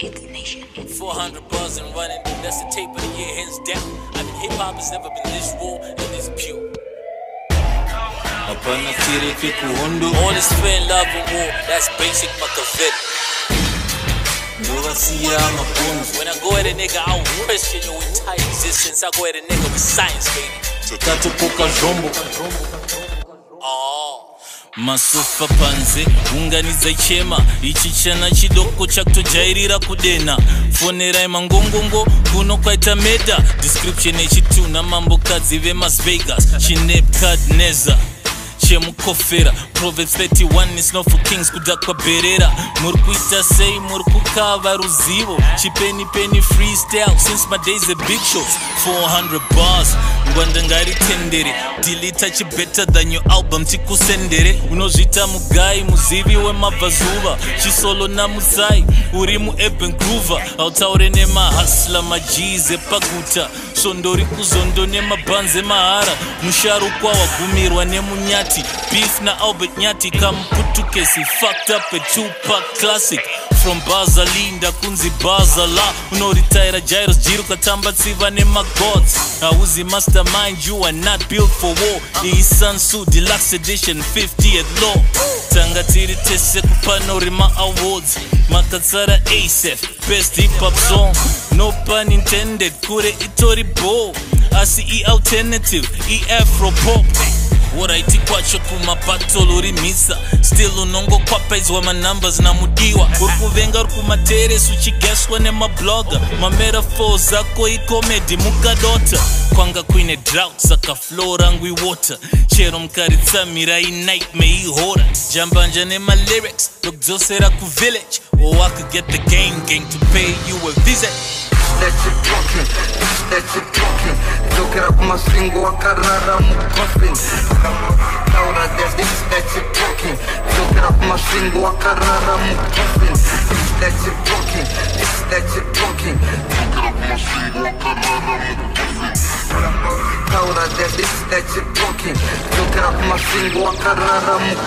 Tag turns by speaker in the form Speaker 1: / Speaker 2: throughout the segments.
Speaker 1: It's nation. It's
Speaker 2: 400 bars and running, that's the tape of the year, hands down. I mean, hip hop has never been this raw and this pure.
Speaker 3: hapana tiriki kuhundu
Speaker 2: All is fair in love and war, that's basic Machiavelli.
Speaker 3: ndovasiya mapunzi
Speaker 2: When I go at a nigga, I don't question your entire existence. I go at a nigga with science, baby.
Speaker 3: tatupuka zhombo
Speaker 2: Oh.
Speaker 3: Masofa panze unganidza chema. Ichi chana chidoko chakutojairira kudena. Fonerai mangongongo kuno kwaita meda. Description yechituna mambokadzi vemas vegas. Chinebcadnezar chemukofera proverbs 31 is not for kings kuda kwaberera muri kuita sei muri kukava ruzivo. Chipenipeni freestyle. Since my days a big shows 400 bars. Ngwanda ngaritendere dilita chibetter than your album tikusendere unozvita mugai muzivi wemabvazuva chisolo namutsai uri mueben groover. Hautaure nemahasla majees epaguta. Svondori kuzondo nemabhanzi emahara musharukwa wagumirwa nemunyati beef naalbert nyati kamuputukesi fucked up a tupac classic. From bazalinda kunzi bazala unoritaira jairos jiri ukatamba tsiva nemagods hauzi mastermind you are not built for war. Iyi sansu deluxe edition 50 at law. Tanga tiri tese kupanori maawards makatsara asef best hip hop song. No pun intended kure itori bo asi i-alternative i-afropop uraiti kwacho kumapatolo rimhisa still unongokwapaidzwa manumbers namudiwa uri kuvenga uri kumateresi uchigaswa nemabloga mametaphors ako ikomedi mukadota kwanga kuine drought saka flow rangu iwater chero mukaritsamira inightmare ihora jambanja nemalyrics dokudzosera kuvillage or i could get the gang gang to pay you a visit.
Speaker 4: That you singo wakarara mukofin. Laura, that's this that you talking. Jokera kuma singo wakarara mukofin. This that you talking, this that you talking. Jokera kuma singo wakarara mukofin.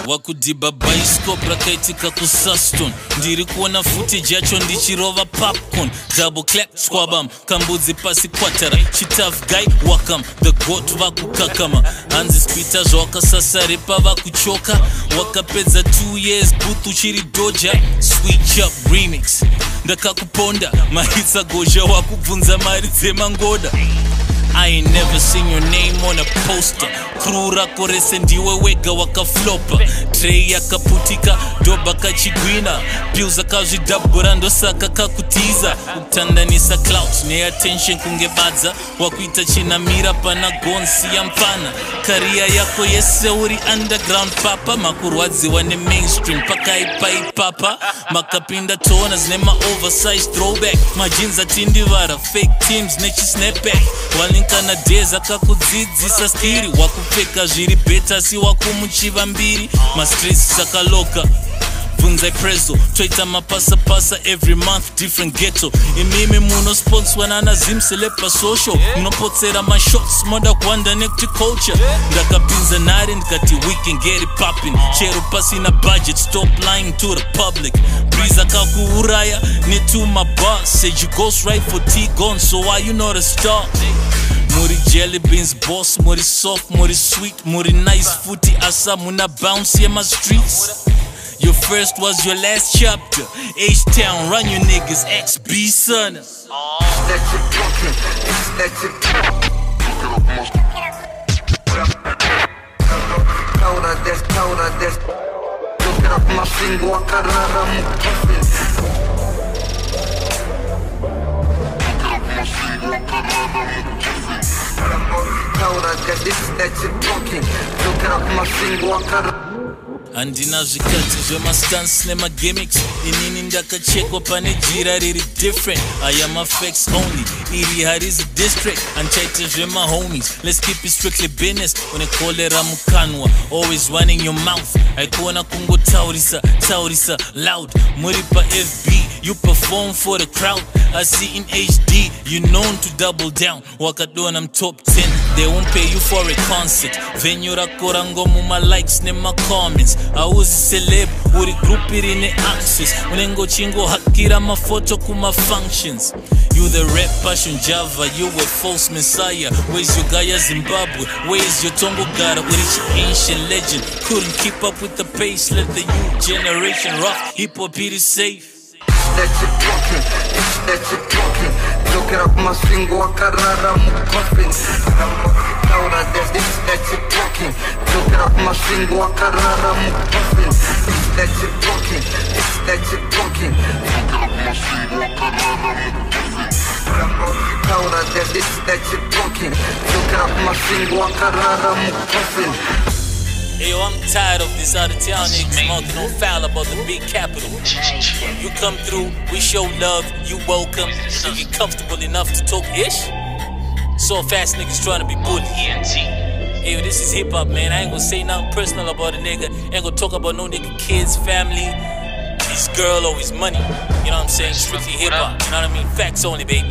Speaker 3: Wakudhibha bhaiscope rakaitika kususton. Ndiri kuona footage yacho ndichirova popcorn. Double clap squabam. Kambudzi pasi kwatara chitaf guy wakam the got vakukakama. Hanzi spita zvawakasasaripa vakuchoka wakapedza 2 years booth uchiri doja switch up remix. Ndakakuponda. Maitsa gozha wakubvunza mari dzemangoda I ain't never seen your name on a poster. Crew rako rese ndiwe wega wakaflopa trey yakaputika doba kachigwina. Pills akazvidhabhura ndosaka kakutiza. Kutandanisa clout neattention kunge badza wakuita chinamira pana gonsi yampana kariya yako yese uri underground papa. Makurwadziwa nemainstream pakaipa ipapa makapinda tona zine maoversize throwback. Majinzi atindivara fake teams nechisnapback walinkana days akakudzidzisa stiri wakupfeka zviri betasi wakumuchiva mbiri mastress sakaloka. Bvunzai prezo toita mapasapasa every month different ghetto. Imimi munosponswa nanazimsele pasocial munopotsera mashots moda kuwanda nekuti culture. Ndakapinza nhare ndikati we can get it popping chero pasina budget stop lying to the public. Breeze akakuuraya netumabas said you ghost right for t gone so why you not a star muri jelly beans boss muri soft muri sweet muri nice futi asa muna bounce yema streets Your first was your last chapter. H Town, run your niggas, XB son. Handina zvikati zvemastans nemagimicks inini ndakachekwa pane jira riri different. Ayama facts only iri harizi district. Anchaite zvemahomies let's keep it strictly business. Unekolera mukanwa always running your mouth. Haikuona kungotaurisa taurisa loud. Muri pafb you perform for the crowd. I see in hd you known to double down. Wakadona mtop 10 they won't pay you for a concert venue rako rango mumalikes nemacomments hauzi celeb uri group rine access unenge uchingohakira mafoto kuma functions You the rap passion Java, you a false messiah. Where's your Great Zimbabwe? Where's your Tongo Gara? Where is your ancient legend? Couldn't keep up with the pace, let the new generation rock. Hip hop it is safe.
Speaker 4: that you talking, it's that you talking. Jokera kumasvingo wakarara mucoffin. Taura this, it's that you talking. Jokera kumasvingo wakarara mucoffin. It's that you talking, it's that talking. Jokera kumasvingo wakarara mucoffin. Taura this, it's that you talking. Jokera kumasvingo wakarara mucoffin.
Speaker 3: Hey, yo, I'm tired of this out of town niggas smoking on foul about the big capital. You come through, we show love, you welcome, you get comfortable enough to talk ish. So fast niggas trying to be bullied. Hey, yo, this is hip hop, man. I ain't gonna say nothing personal about a nigga. Ain't gonna talk about no nigga kids, family, his girl or his money. You know what I'm saying? Strictly hip hop. You know what I mean? Facts only, baby.